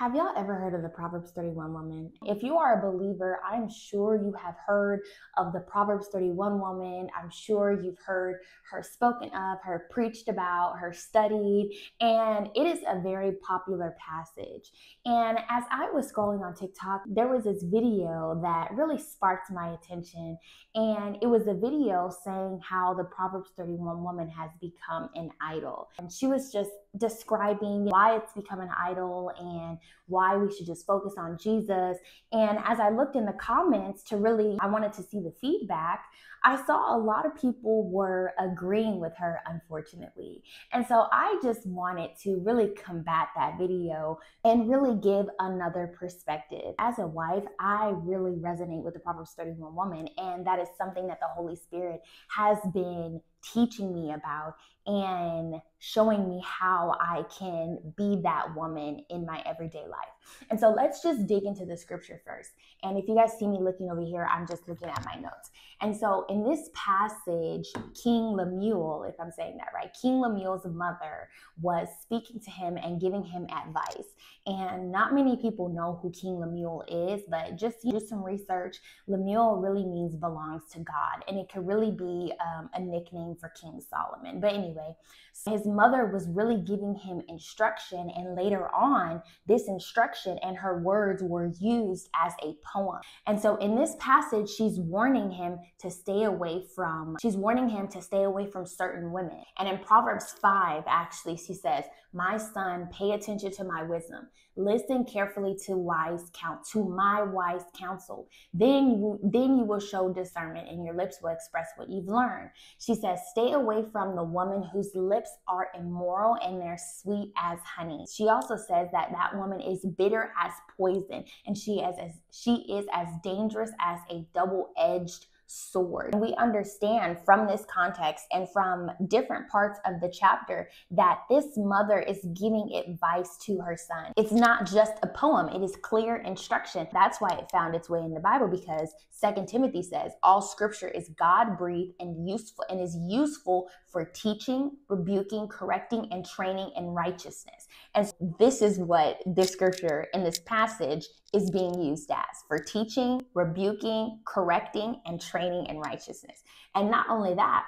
Have y'all ever heard of the Proverbs 31 woman? If you are a believer, I'm sure you have heard of the Proverbs 31 woman. I'm sure you've heard her spoken of, her preached about, her studied, and it is a very popular passage. And as I was scrolling on TikTok, there was this video that really sparked my attention. And it was a video saying how the Proverbs 31 woman has become an idol. And she was just describing why it's become an idol and why we should just focus on Jesus. And as I looked in the comments to really, I wanted to see the feedback, I saw a lot of people were agreeing with her, unfortunately. And so I just wanted to really combat that video and really give another perspective. As a wife, I really resonate with the Proverbs 31 woman, and that is something that the Holy Spirit has been teaching me about and showing me how I can be that woman in my everyday life. And so let's just dig into the scripture first. And if you guys see me looking over here, I'm just looking at my notes. And so in this passage, King Lemuel, if I'm saying that right, King Lemuel's mother was speaking to him and giving him advice. And not many people know who King Lemuel is, but just do some research. Lemuel really means belongs to God, and it could really be um, a nickname for King Solomon. But anyway, so his mother was really giving him instruction, and later on, this instruction and her words were used as a poem. And so in this passage, she's warning him to stay away from, she's warning him to stay away from certain women. And in Proverbs 5, actually, she says, My son, pay attention to my wisdom. Listen carefully to wise count, to my wise counsel. Then you, then you will show discernment and your lips will express what you've learned. She says, Stay away from the woman whose lips are immoral and they're sweet as honey. She also says that that woman is bitter as poison. And she is as she is as dangerous as a double-edged sword. We understand from this context and from different parts of the chapter that this mother is giving advice to her son. It's not just a poem, it is clear instruction. That's why it found its way in the Bible because Second Timothy says all scripture is God breathed and useful and is useful for teaching, rebuking, correcting, and training in righteousness. And this is what this scripture in this passage is being used as for teaching, rebuking, correcting, and training in righteousness. And not only that,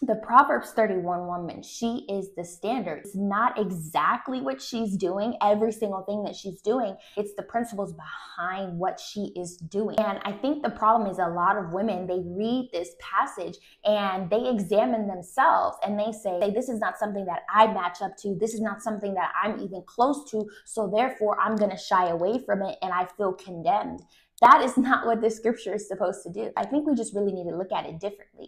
the Proverbs 31 woman, she is the standard. It's not exactly what she's doing, every single thing that she's doing. It's the principles behind what she is doing. And I think the problem is a lot of women, they read this passage and they examine themselves and they say, this is not something that I match up to. This is not something that I'm even close to. So therefore, I'm going to shy away from it and I feel condemned. That is not what the scripture is supposed to do. I think we just really need to look at it differently.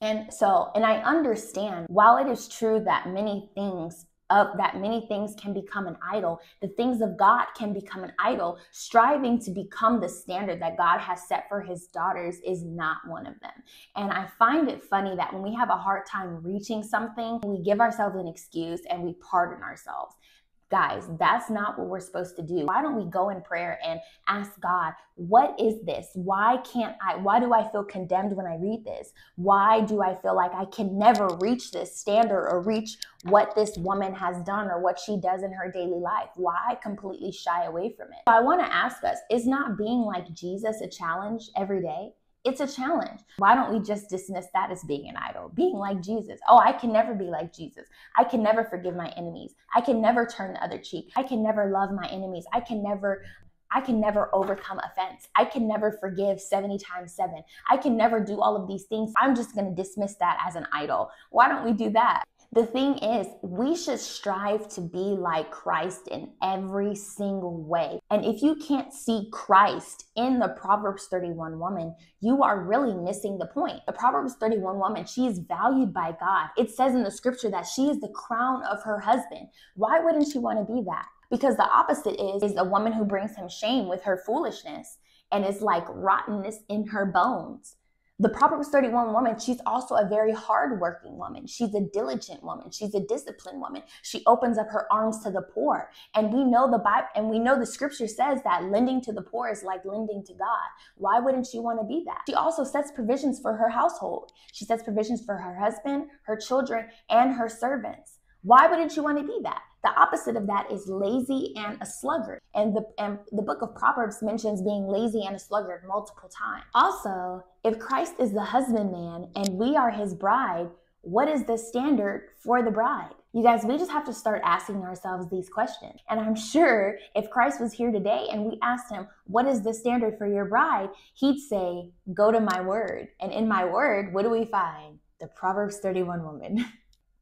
And so, and I understand while it is true that many things of that many things can become an idol. The things of God can become an idol. Striving to become the standard that God has set for his daughters is not one of them. And I find it funny that when we have a hard time reaching something, we give ourselves an excuse and we pardon ourselves. Guys, that's not what we're supposed to do. Why don't we go in prayer and ask God, what is this? Why can't I? Why do I feel condemned when I read this? Why do I feel like I can never reach this standard or reach what this woman has done or what she does in her daily life? Why completely shy away from it? So I want to ask us, is not being like Jesus a challenge every day? It's a challenge. Why don't we just dismiss that as being an idol? Being like Jesus. Oh, I can never be like Jesus. I can never forgive my enemies. I can never turn the other cheek. I can never love my enemies. I can never I can never overcome offense. I can never forgive 70 times 7. I can never do all of these things. I'm just going to dismiss that as an idol. Why don't we do that? The thing is, we should strive to be like Christ in every single way. And if you can't see Christ in the Proverbs 31 woman, you are really missing the point. The Proverbs 31 woman, she is valued by God. It says in the scripture that she is the crown of her husband. Why wouldn't she want to be that? Because the opposite is, is a woman who brings him shame with her foolishness and is like rottenness in her bones the Proverbs 31 woman, she's also a very hardworking woman. She's a diligent woman. She's a disciplined woman. She opens up her arms to the poor. And we know the Bible and we know the scripture says that lending to the poor is like lending to God. Why wouldn't she want to be that? She also sets provisions for her household. She sets provisions for her husband, her children, and her servants. Why wouldn't you want to be that? The opposite of that is lazy and a sluggard. And the, and the book of Proverbs mentions being lazy and a sluggard multiple times. Also, if Christ is the husbandman and we are his bride, what is the standard for the bride? You guys, we just have to start asking ourselves these questions. And I'm sure if Christ was here today and we asked him, What is the standard for your bride? He'd say, Go to my word. And in my word, what do we find? The Proverbs 31 woman.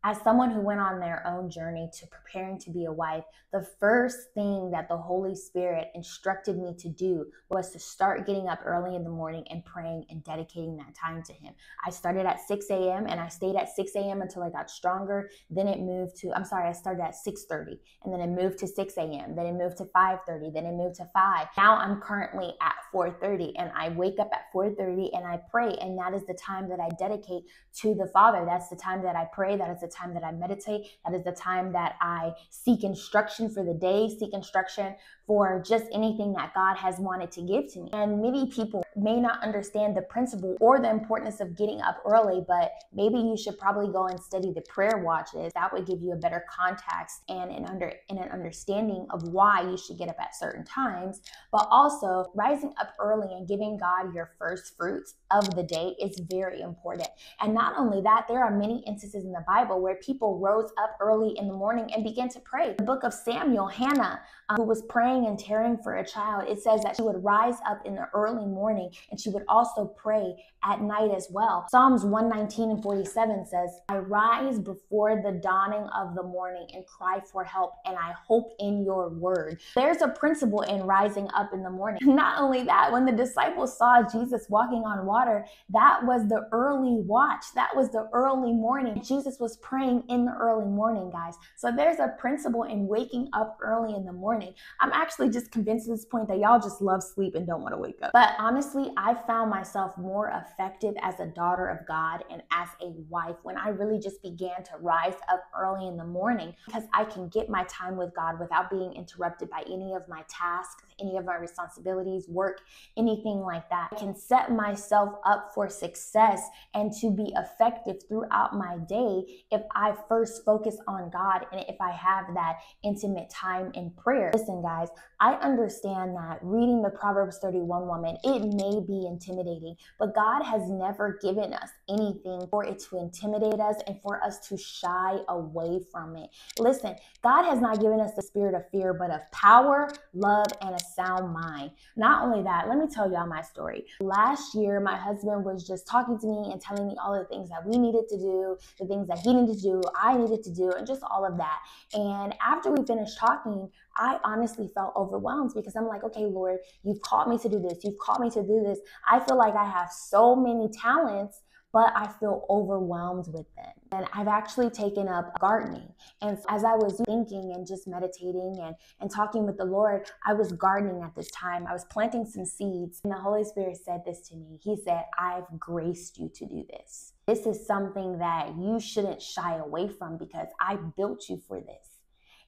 as someone who went on their own journey to preparing to be a wife, the first thing that the Holy Spirit instructed me to do was to start getting up early in the morning and praying and dedicating that time to Him. I started at 6 a.m. and I stayed at 6 a.m. until I got stronger. Then it moved to, I'm sorry, I started at 6:30 and then it moved to 6 a.m. Then it moved to 5:30. Then it moved to 5. Now I'm currently at 4:30 and I wake up at 4:30 and I pray, and that is the time that I dedicate to the Father. That's the time that I pray. That is the time that I meditate. That is the time that I seek instruction for the day, seek instruction for just anything that God has wanted to give to me. And many people may not understand the principle or the importance of getting up early, but maybe you should probably go and study the prayer watches. That would give you a better context and an under and an understanding of why you should get up at certain times. But also rising up early and giving God your first fruits of the day is very important. And not only that, there are many instances in the Bible where people rose up early in the morning and began to pray. The book of Samuel, Hannah, um, who was praying and tearing for a child, it says that she would rise up in the early morning and she would also pray at night as well. Psalms 119 and 47 says, I rise before the dawning of the morning and cry for help, and I hope in your word. There's a principle in rising up in the morning. Not only that, when the disciples saw Jesus walking on water, that was the early watch. That was the early morning. Jesus was praying in the early morning, guys. So there's a principle in waking up early in the morning. I'm actually just convinced at this point that y'all just love sleep and don't want to wake up. But honestly, I found myself more effective as a daughter of God and as a wife when I really just began to rise up early in the morning because I can get my time with God without being interrupted by any of my tasks, any of my responsibilities, work, anything like that. I can set myself up for success and to be effective throughout my day if I first focus on God and if I have that intimate time in prayer. Listen, guys, I understand that reading the Proverbs 31 woman, it may be intimidating, but God has never given us anything for it to intimidate us and for us to shy away from it. Listen, God has not given us the spirit of fear, but of power, love, and a sound mind. Not only that, let me tell y'all my story. Last year, my husband was just talking to me and telling me all the things that we needed to do, the things that he needed to do, I needed to do, and just all of that. And after we finished talking, I honestly felt overwhelmed because I'm like, okay, Lord, you've called me to do this. You've called me to do this. I feel like I have so many talents but I feel overwhelmed with them. And I've actually taken up gardening. And as I was thinking and just meditating and, and talking with the Lord, I was gardening at this time. I was planting some seeds. And the Holy Spirit said this to me He said, I've graced you to do this. This is something that you shouldn't shy away from because I built you for this.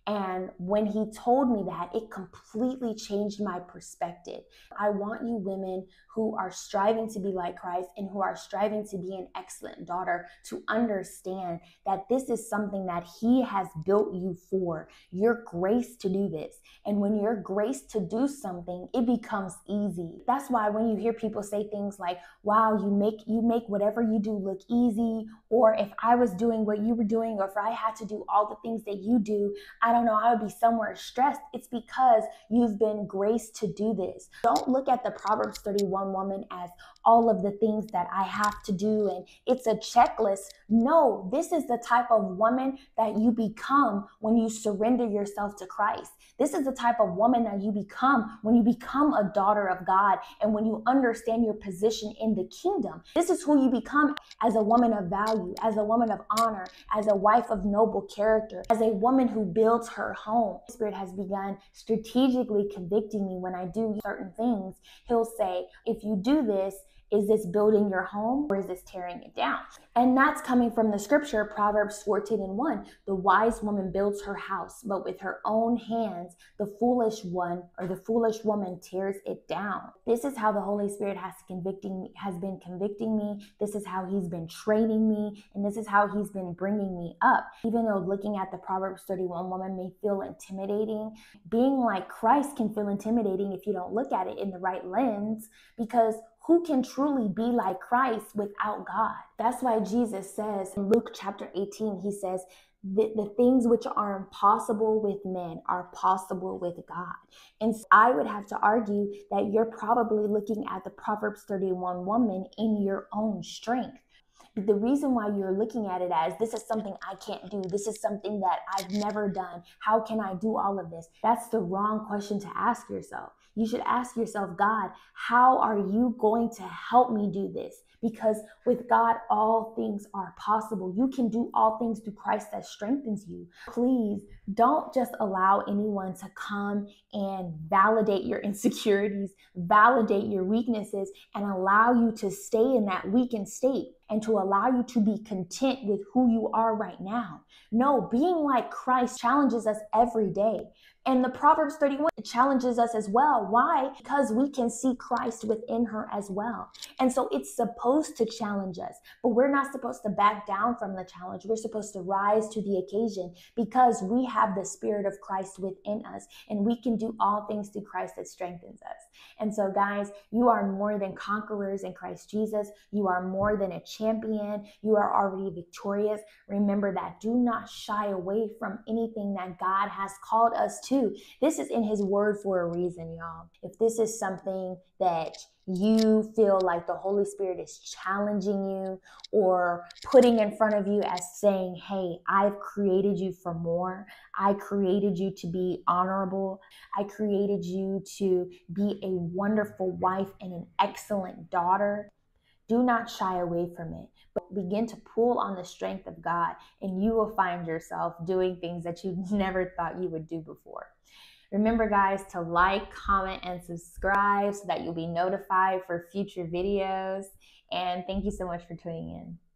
And when he told me that, it completely changed my perspective. I want you women who are striving to be like Christ and who are striving to be an excellent daughter to understand that this is something that he has built you for. Your grace to do this. And when you're graced to do something, it becomes easy. That's why when you hear people say things like, wow, you make you make whatever you do look easy, or if I was doing what you were doing, or if I had to do all the things that you do, I don't don't know, I would be somewhere stressed. It's because you've been graced to do this. Don't look at the Proverbs 31 woman as all of the things that I have to do and it's a checklist. No, this is the type of woman that you become when you surrender yourself to Christ. This is the type of woman that you become when you become a daughter of God and when you understand your position in the kingdom. This is who you become as a woman of value, as a woman of honor, as a wife of noble character, as a woman who builds her home. Spirit has begun strategically convicting me when I do certain things. He'll say, if you do this, is this building your home or is this tearing it down? And that's coming from the scripture, Proverbs 14 and 1. The wise woman builds her house, but with her own hands, the foolish one or the foolish woman tears it down. This is how the Holy Spirit has convicting has been convicting me. This is how he's been training me, and this is how he's been bringing me up. Even though looking at the Proverbs 31 woman may feel intimidating. Being like Christ can feel intimidating if you don't look at it in the right lens because who can truly be like Christ without God? That's why Jesus says in Luke chapter 18, he says, the, the things which are impossible with men are possible with God. And so I would have to argue that you're probably looking at the Proverbs 31 woman in your own strength the reason why you're looking at it as this is something I can't do, this is something that I've never done, how can I do all of this? That's the wrong question to ask yourself. You should ask yourself, God, how are you going to help me do this? Because with God, all things are possible. You can do all things through Christ that strengthens you. Please don't just allow anyone to come and validate your insecurities, validate your weaknesses, and allow you to stay in that weakened state and to allow you to be content with who you are right now. No, being like Christ challenges us every day. And the Proverbs 31 challenges us as well. Why? Because we can see Christ within her as well. And so it's supposed to challenge us, but we're not supposed to back down from the challenge. We're supposed to rise to the occasion because we have the Spirit of Christ within us and we can do all things through Christ that strengthens us. And so, guys, you are more than conquerors in Christ Jesus. You are more than a champion. You are already victorious. Remember that. Do not shy away from anything that God has called us to too. This is in his word for a reason, y'all. If this is something that you feel like the Holy Spirit is challenging you or putting in front of you as saying, Hey, I've created you for more. I created you to be honorable. I created you to be a wonderful wife and an excellent daughter. Do not shy away from it, but begin to pull on the strength of God, and you will find yourself doing things that you never thought you would do before. Remember, guys, to like, comment, and subscribe so that you'll be notified for future videos. And thank you so much for tuning in.